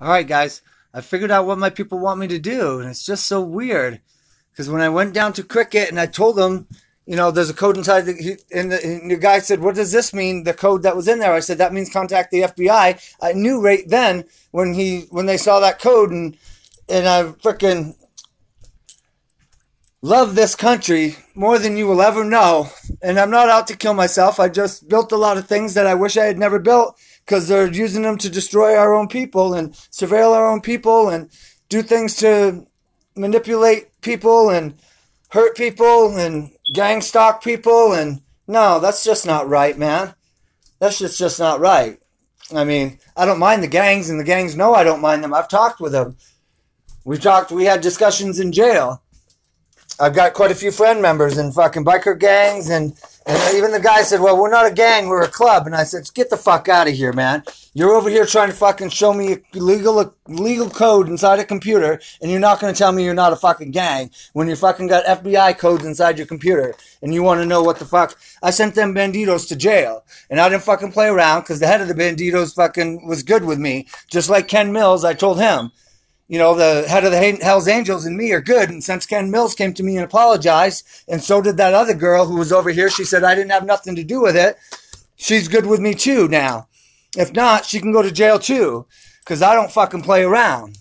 All right, guys, I figured out what my people want me to do, and it's just so weird. Because when I went down to Cricket and I told them, you know, there's a code inside, the, and, the, and the guy said, "What does this mean?" The code that was in there. I said, "That means contact the FBI." I knew right then when he when they saw that code, and and I freaking love this country more than you will ever know. And I'm not out to kill myself. I just built a lot of things that I wish I had never built because they're using them to destroy our own people and surveil our own people and do things to manipulate people and hurt people and gang stalk people. And no, that's just not right, man. That's just, just not right. I mean, I don't mind the gangs, and the gangs know I don't mind them. I've talked with them. We've talked, we had discussions in jail. I've got quite a few friend members in fucking biker gangs and and even the guy said, "Well, we're not a gang, we're a club." And I said, "Get the fuck out of here, man! You're over here trying to fucking show me a legal legal code inside a computer, and you're not going to tell me you're not a fucking gang when you fucking got FBI codes inside your computer, and you want to know what the fuck." I sent them banditos to jail, and I didn't fucking play around because the head of the banditos fucking was good with me, just like Ken Mills. I told him you know, the head of the Hells Angels and me are good. And since Ken Mills came to me and apologized, and so did that other girl who was over here, she said, I didn't have nothing to do with it. She's good with me too now. If not, she can go to jail too, because I don't fucking play around.